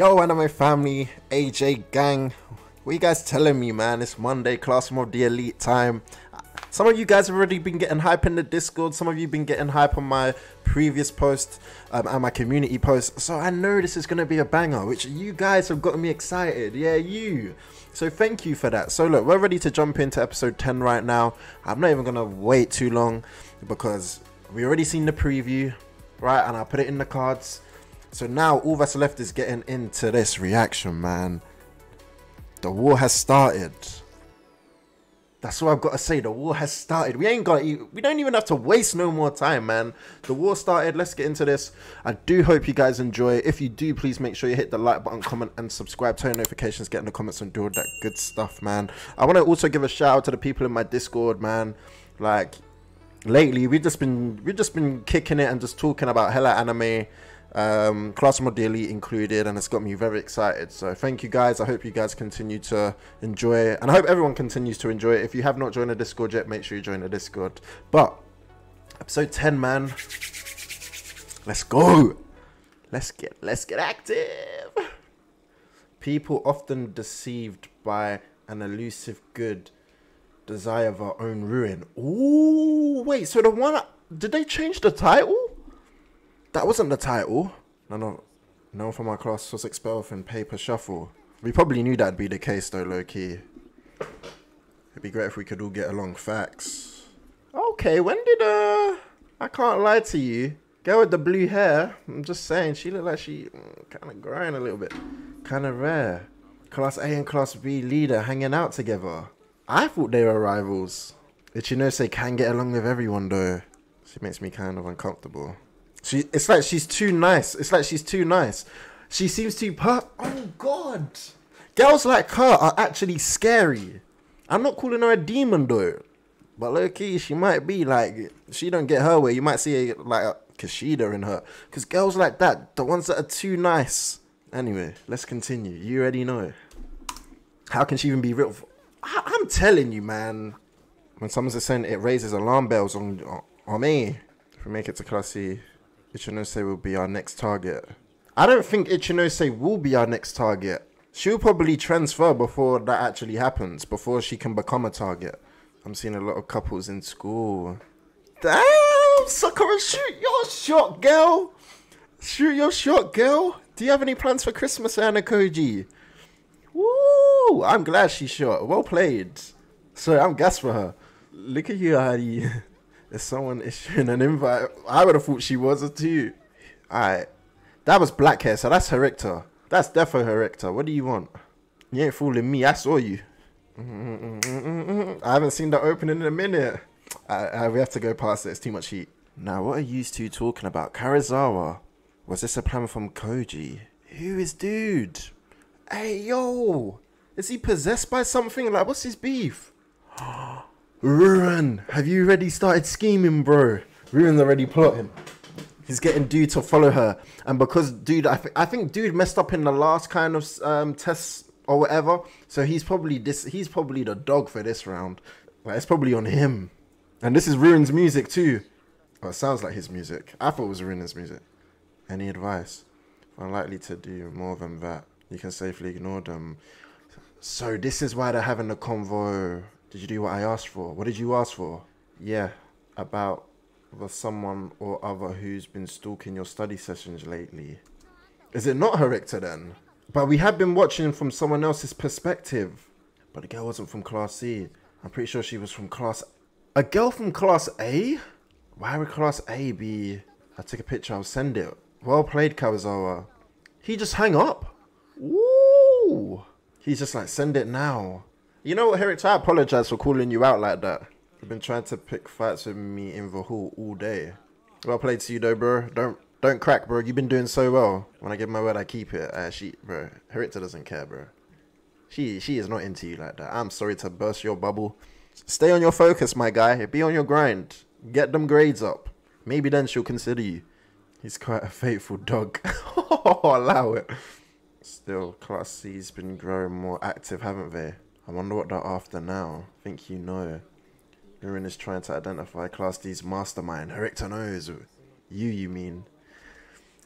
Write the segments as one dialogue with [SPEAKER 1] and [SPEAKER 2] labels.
[SPEAKER 1] Yo, anime family, AJ gang. What you guys telling me, man? It's Monday, Classroom of the Elite time. Some of you guys have already been getting hype in the Discord. Some of you been getting hype on my previous post um, and my community post. So I know this is going to be a banger, which you guys have gotten me excited. Yeah, you. So thank you for that. So look, we're ready to jump into episode 10 right now. I'm not even going to wait too long because we already seen the preview, right? And I put it in the cards. So now all that's left is getting into this reaction, man. The war has started. That's what I've got to say. The war has started. We ain't got. We don't even have to waste no more time, man. The war started. Let's get into this. I do hope you guys enjoy. If you do, please make sure you hit the like button, comment, and subscribe. Turn notifications, get in the comments, and do all that good stuff, man. I want to also give a shout out to the people in my Discord, man. Like lately, we've just been we've just been kicking it and just talking about hella anime um, Classroom Daily included, and it's got me very excited. So thank you guys. I hope you guys continue to enjoy it, and I hope everyone continues to enjoy it. If you have not joined the Discord yet, make sure you join the Discord. But episode 10, man, let's go. Let's get let's get active. People often deceived by an elusive good desire of our own ruin. Ooh, wait. So the one did they change the title? That wasn't the title. No, no, no one from my class was expelled from paper shuffle. We probably knew that'd be the case though, low key. It'd be great if we could all get along. Facts. Okay, when did uh? I can't lie to you. Girl with the blue hair. I'm just saying, she looked like she mm, kind of growing a little bit. Kind of rare. Class A and Class B leader hanging out together. I thought they were rivals. Did you know Ichinose can get along with everyone though. She makes me kind of uncomfortable. She, it's like she's too nice. It's like she's too nice. She seems too per. Oh God, girls like her are actually scary. I'm not calling her a demon though, but low key she might be like she don't get her way. You might see a, like a Kushida in her, because girls like that, the ones that are too nice. Anyway, let's continue. You already know. How can she even be real? I, I'm telling you, man. When someone's saying it raises alarm bells on on me. If we make it to class C, Ichinose will be our next target. I don't think Ichinose will be our next target. She'll probably transfer before that actually happens, before she can become a target. I'm seeing a lot of couples in school. Damn, Sakura, shoot your shot, girl. Shoot your shot, girl. Do you have any plans for Christmas, Ayanokoji? Woo! I'm glad she shot. Well played. Sorry, I'm gassed for her. Look at you, Hari. Is someone issuing an invite? I would have thought she was a too. Alright. That was black hair, so that's Horikita. That's defo Horikita. What do you want? You ain't fooling me. I saw you. I haven't seen the opening in a minute. I, I, we have to go past it. It's too much heat. Now, what are you two talking about? Karuizawa? Was this a plan from Koji? Who is dude? Hey, yo! Is he possessed by something? Like, what's his beef? Ryuen, have you already started scheming, bro? Ryuen's already plotting. He's getting dude to follow her, and because dude, I, th- I think dude messed up in the last kind of um, test or whatever. So he's probably this. He's probably the dog for this round. Like it's probably on him. And this is Ryuen's music too. Oh, it sounds like his music. I thought it was Ryuen's music. Any advice? Unlikely to do more than that. You can safely ignore them. So this is why they're having a convo did you do what I asked for? What did you ask for? Yeah, about the someone or other who's been stalking your study sessions lately. Is it not Horikita then? But we had been watching from someone else's perspective. But the girl wasn't from Class C. I'm pretty sure she was from Class... A girl from Class A? Why would Class A be... I took a picture, I'll send it. Well played, Karuizawa. He just hang up? Woo! He's just like, send it now. You know what, Herrick? I apologize for calling you out like that. You've been trying to pick fights with me in the hall all day. Well played to you though, bro. Don't don't crack, bro. You've been doing so well. When I give my word, I keep it. Uh, she, bro, Horikita doesn't care, bro. She she is not into you like that. I'm sorry to burst your bubble. Stay on your focus, my guy. Be on your grind. Get them grades up. Maybe then she'll consider you. He's quite a faithful dog. Allow it. Still, Class C's been growing more active, haven't they? I wonder what they're after now. I think you know. Ryuen is trying to identify Class D's mastermind. Horikita knows. You, you mean.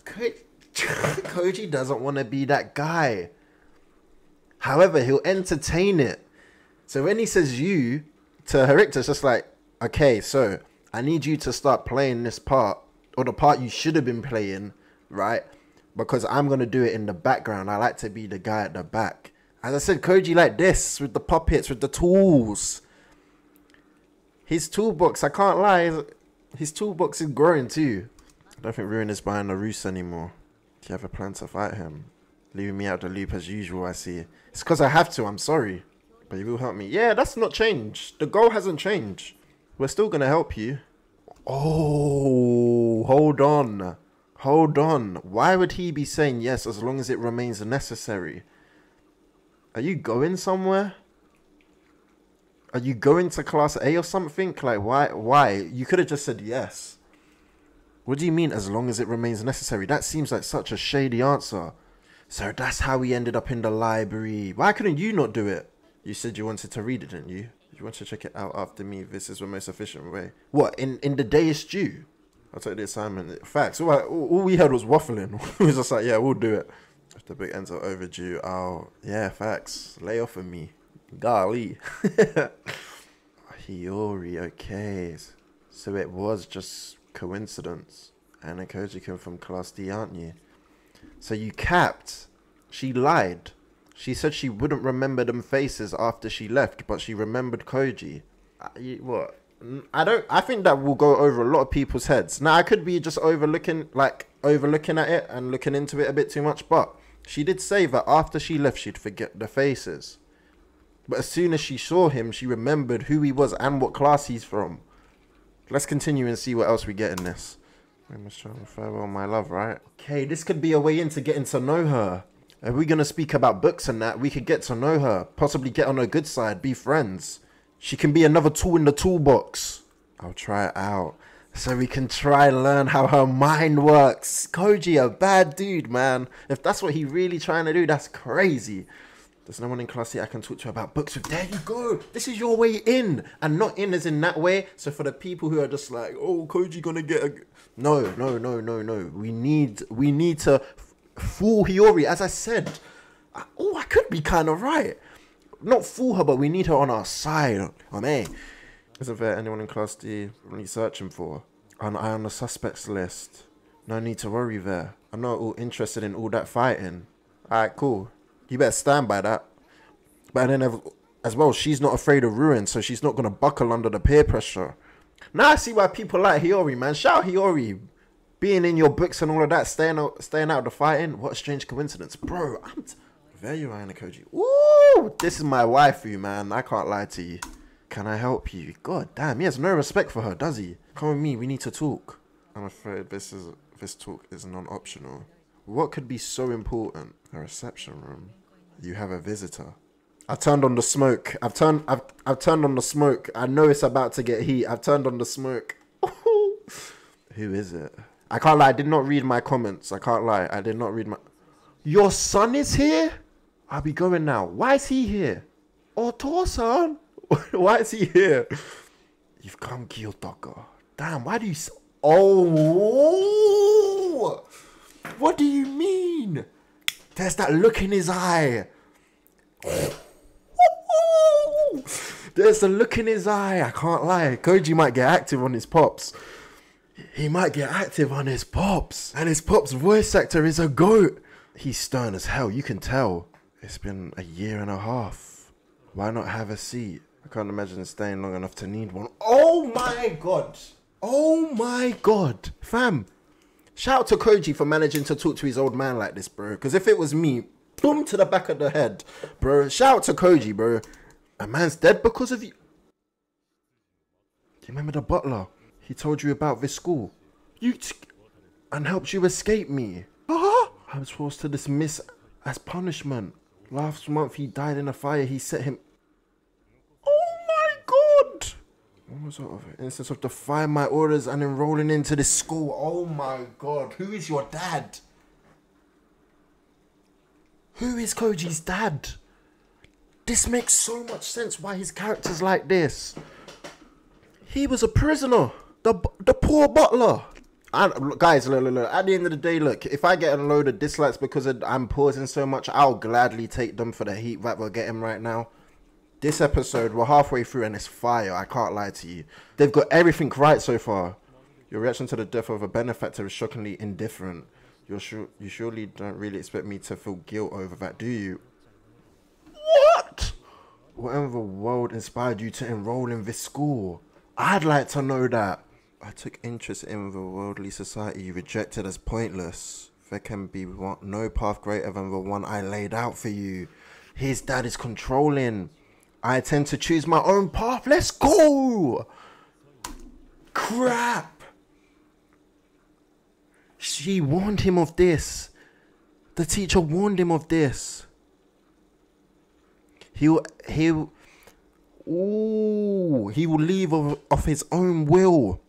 [SPEAKER 1] Could, Koji doesn't want to be that guy. However, he'll entertain it. So when he says you to Horikita, it's just like, okay, so I need you to start playing this part or the part you should have been playing, right? Because I'm gonna do it in the background. I like to be the guy at the back. As I said, Koji like this with the puppets, with the tools. His toolbox, I can't lie, his toolbox is growing too. I don't think Ryuen is buying the roost anymore. Do you have a plan to fight him? Leaving me out of the loop as usual, I see. It's because I have to, I'm sorry. But you will help me. Yeah, that's not changed. The goal hasn't changed. We're still going to help you. Oh, hold on. Hold on. Why would he be saying yes as long as it remains necessary? Are you going somewhere? Are you going to class A or something? Like, why? Why? You could have just said yes. What do you mean, as long as it remains necessary? That seems like such a shady answer. So that's how we ended up in the library. Why couldn't you not do it? You said you wanted to read it, didn't you? You want to check it out after me. This is the most efficient way. What, in, in the day it's due? I'll take the assignment. Facts. All, all, all we had was waffling. we was just like, yeah, we'll do it. If the big ends are overdue, oh, yeah, facts. Lay off of me. Golly. Hiyori, okay. So it was just coincidence. Ayanokoji came from Class D, aren't you? So you capped. She lied. She said she wouldn't remember them faces after she left, but she remembered Koji. Uh, what? I don't. I think that will go over a lot of people's heads. Now I could be just overlooking, like overlooking at it and looking into it a bit too much, but she did say that after she left, she'd forget the faces. But as soon as she saw him, she remembered who he was and what class he's from. Let's continue and see what else we get in this. We must show farewell, my love, right? Okay, this could be a way into getting to know her. If we're gonna speak about books and that, we could get to know her, possibly get on her good side, be friends. She can be another tool in the toolbox. I'll try it out. So we can try and learn how her mind works. Koji, a bad dude, man. If that's what he really trying to do, that's crazy. There's no one in class here I can talk to about books with. There you go. This is your way in. And not in as in that way. So for the people who are just like, oh, Koji gonna get a... No, no, no, no, no. We need, we need to fool Hiyori. As I said, oh, I could be kind of right. Not fool her, but we need her on our side. Oh, man. Isn't there anyone in class D really searching for? An eye on the suspects list. No need to worry there. I'm not all interested in all that fighting. Alright, cool. You better stand by that. But then as well, she's not afraid of Ryuen, so she's not gonna buckle under the peer pressure. Now I see why people like Hiyori, man. Shout Hiyori. Being in your books and all of that, staying out staying out of the fighting. What a strange coincidence. Bro, I'm t- there you are, Koji. Ooh, this is my waifu, man. I can't lie to you. Can I help you? God damn, he has no respect for her, does he? Come with me, we need to talk. I'm afraid this is this talk is non-optional. What could be so important? A reception room. You have a visitor. I've turned on the smoke. I've turned I've I've turned on the smoke. I know it's about to get heat. I've turned on the smoke. Who is it? I can't lie, I did not read my comments. I can't lie. I did not read my Your son is here? I'll be going now. Why is he here? Oh son. why is he here? You've come Kiyotaka. Damn, why do you Oh what do you mean? There's that look in his eye. There's a look in his eye. I can't lie. Koji might get active on his pops. He might get active on his pops. And his pops voice actor is a goat. He's stern as hell. You can tell. It's been a year and a half. Why not have a seat? I can't imagine staying long enough to need one. Oh my god. Oh my god. Fam, Shout out to Koji for managing to talk to his old man like this, bro. Because if it was me, boom to the back of the head, bro. Shout out to Koji, bro. A man's dead because of you. Do you remember the butler? He told you about this school. You and helped you escape me. Uh-huh. I was forced to dismiss as punishment. Last month he died in a fire. He set him Oh my god! What was of instance of defying my orders and enrolling into this school? Oh my god, who is your dad? Who is Koji's dad? This makes so much sense why his character's like this. He was a prisoner. The, the poor butler. I, guys, look, look, look, at the end of the day, look, if I get a load of dislikes because of, I'm pausing so much, I'll gladly take them for the heat that we're getting right now. This episode, we're halfway through and it's fire. I can't lie to you. They've got everything right so far. Your reaction to the death of a benefactor is shockingly indifferent. You're sure you surely don't really expect me to feel guilt over that, do you? What? Whatever the world inspired you to enroll in this school? I'd like to know that. I took interest in the worldly society you rejected as pointless. There can be one, no path greater than the one I laid out for you. His dad is controlling. I tend to choose my own path. Let's go! Crap! She warned him of this. The teacher warned him of this. He'll, he'll, ooh, he will leave of, of his own will.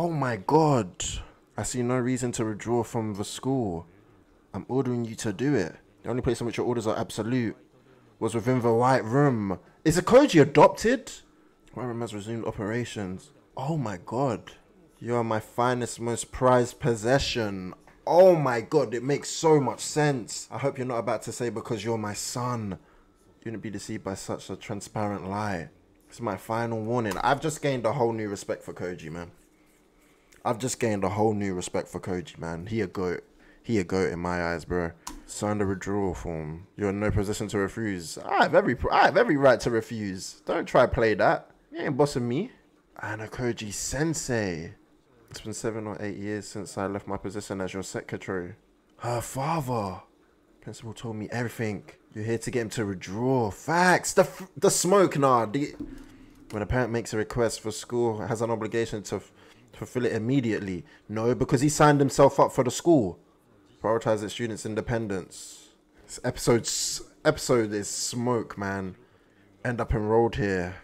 [SPEAKER 1] Oh my god. I see no reason to withdraw from the school. I'm ordering you to do it. The only place in which your orders are absolute was within the white room. Is Koji adopted? White room has resumed operations. Oh my god. You are my finest, most prized possession. Oh my god, it makes so much sense. I hope you're not about to say because you're my son. You wouldn't be deceived by such a transparent lie. It's my final warning. I've just gained a whole new respect for Koji, man. I've just gained a whole new respect for Koji, man. He a goat. He a goat in my eyes, bro. Sign the withdrawal form. You're in no position to refuse. I have every I have every right to refuse. Don't try play that. You ain't bossing me. Ayanokoji Sensei. It's been seven or eight years since I left my position as your secretary. Her father. Principal told me everything. You're here to get him to withdraw. Facts. The the smoke, nah. The, when a parent makes a request for school, has an obligation to fulfill it immediately. No, because he signed himself up for the school. Prioritize its students' independence. This episode's episode is smoke, man. End up enrolled here.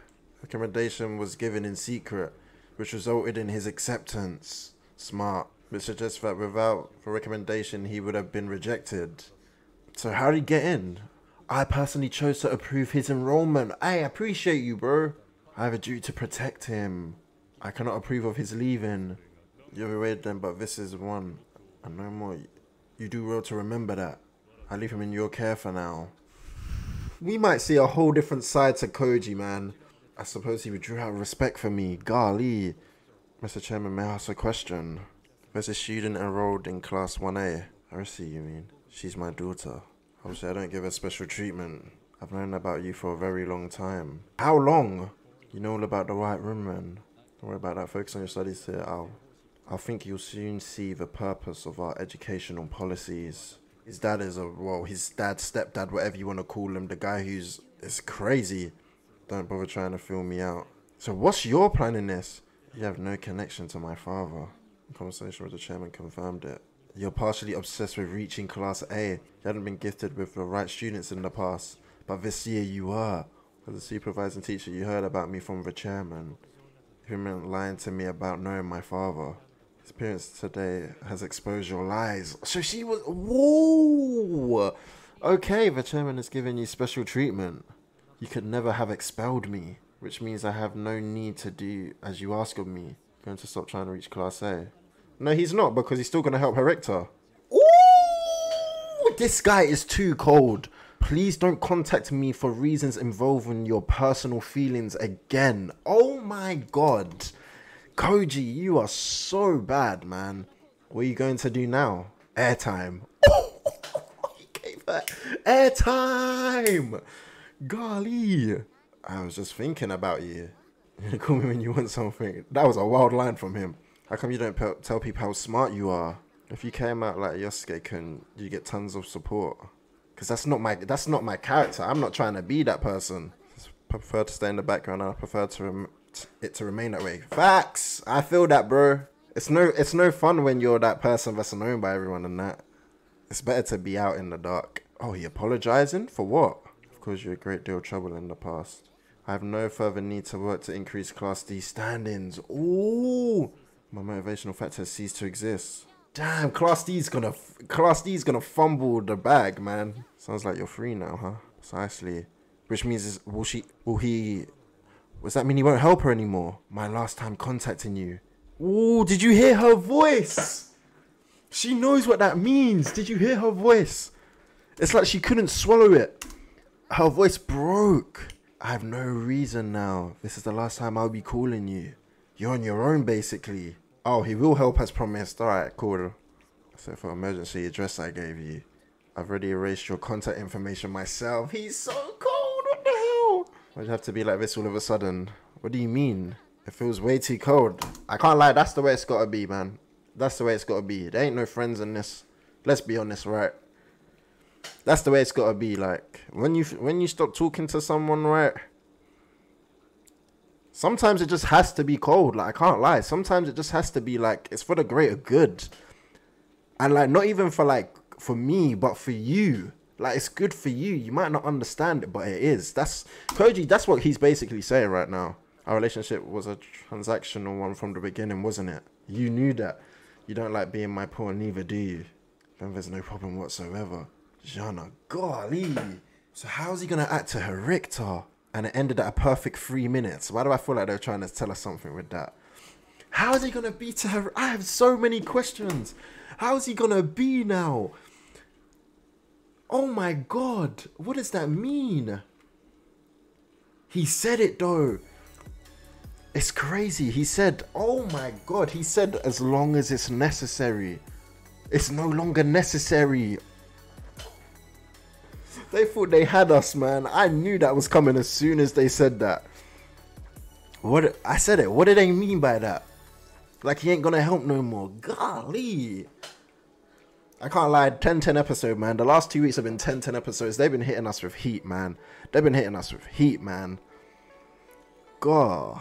[SPEAKER 1] Recommendation was given in secret, which resulted in his acceptance. Smart. Which suggests that without the recommendation, he would have been rejected. So how did he get in? I personally chose to approve his enrollment. I appreciate you, bro. I have a duty to protect him. I cannot approve of his leaving. You're away then, but this is one. And no more. You do well to remember that. I leave him in your care for now. We might see a whole different side to Koji, man. I suppose he withdrew out of respect for me. Golly. Mr. Chairman, may I ask a question? There's a student enrolled in Class 1A. I see you mean. She's my daughter. Obviously, I don't give her special treatment. I've known about you for a very long time. How long? You know all about the White Room, man. Don't worry about that. Focus on your studies here. I'll, I think you'll soon see the purpose of our educational policies. His dad is a well, his dad, stepdad, whatever you want to call him. The guy who's is crazy. Don't bother trying to fill me out. So what's your plan in this? You have no connection to my father. The conversation with the chairman confirmed it. You're partially obsessed with reaching class A. You hadn't been gifted with the right students in the past, but this year you are. As a supervising teacher, you heard about me from the chairman him lying to me about knowing my father. His appearance today has exposed your lies. So she was. Whoa! Okay, the chairman has given you special treatment. You could never have expelled me, which means I have no need to do as you ask of me. Going to stop trying to reach Class A. No, he's not because he's still going to help Hector. Ooh! This guy is too cold. Please don't contact me for reasons involving your personal feelings again. Oh my god. Koji, you are so bad, man. What are you going to do now? Airtime. He gave her airtime. Golly. I was just thinking about you. You call me when you want something. That was a wild line from him. How come you don't tell people how smart you are? If you came out like Yosuke, can you get tons of support? because that's not my that's not my character. I'm not trying to be that person. I prefer to stay in the background. And I prefer to rem- it to remain that way. Facts. I feel that, bro. It's no it's no fun when you're that person that's known by everyone and that. It's better to be out in the dark. Oh, he apologizing for what? Of course, you're a great deal of trouble in the past. I have no further need to work to increase Class D standings. Ooh, my motivational factor ceased to exist. Damn, Class D's gonna Class D's gonna fumble the bag, man. Sounds like you're free now, huh? Precisely. Which means is will she will he does that mean he won't help her anymore? My last time contacting you, Oh, did you hear her voice? She knows what that means. Did you hear her voice? It's like she couldn't swallow it. Her voice broke. I have no reason now. This is the last time I'll be calling you. You're on your own, basically. Oh, he will help as promised. Alright, cool. So for emergency address I gave you. I've already erased your contact information myself. He's so cold. What the hell? Why'd you have to be like this all of a sudden? What do you mean? It feels way too cold. I can't lie. That's the way it's gotta be, man. That's the way it's gotta be. There ain't no friends in this. Let's be honest, right? That's the way it's gotta be. Like when you when you stop talking to someone, right? Sometimes it just has to be cold. Like I can't lie. Sometimes it just has to be like it's for the greater good, and like not even for like for me, but for you. Like it's good for you. You might not understand it, but it is. That's Koji. That's what he's basically saying right now. Our relationship was a transactional one from the beginning, wasn't it? You knew that. You don't like being my pawn, neither do you. Then there's no problem whatsoever. Jana, golly. So how's he gonna act to her Richter? And it ended at a perfect three minutes. Why do I feel like they're trying to tell us something with that? How is he gonna be to her? I have so many questions. How's he gonna be now? Oh my god, what does that mean? He said it though. It's crazy. He said, oh my god, he said as long as it's necessary. It's no longer necessary. They thought they had us, man. I knew that was coming as soon as they said that. What I said it. What did they mean by that? Like he ain't gonna help no more. Golly. I can't lie, 10 10 episode, man. The last two weeks have been 10 10 episodes. They've been hitting us with heat, man. They've been hitting us with heat, man. God.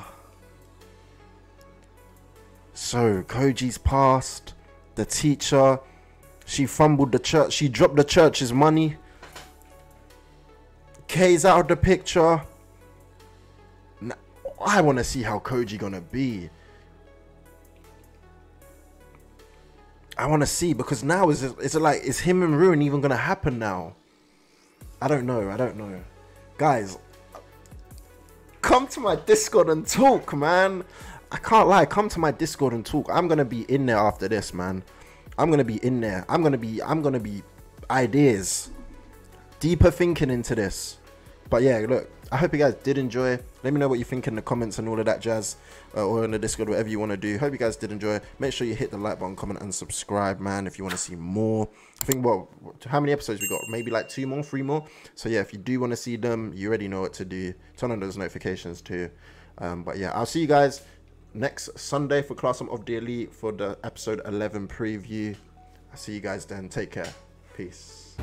[SPEAKER 1] So, Koji's passed. The teacher, she fumbled the church. She dropped the church's money. Kay's out of the picture. Now, I want to see how Koji gonna be. I want to see because now is it, is it like is him and Ryuen even gonna happen now? I don't know. I don't know, guys. Come to my Discord and talk, man. I can't lie. Come to my Discord and talk. I'm gonna be in there after this, man. I'm gonna be in there. I'm gonna be. I'm gonna be ideas, deeper thinking into this. But yeah, look. I hope you guys did enjoy. Let me know what you think in the comments and all of that jazz, uh, or in the Discord, whatever you want to do. Hope you guys did enjoy. Make sure you hit the like button, comment, and subscribe, man. If you want to see more. I think what? How many episodes we got? Maybe like two more, three more. So yeah, if you do want to see them, you already know what to do. Turn on those notifications too. Um, but yeah, I'll see you guys next Sunday for Classroom of the Elite for the episode 11 preview. I'll see you guys then. Take care. Peace.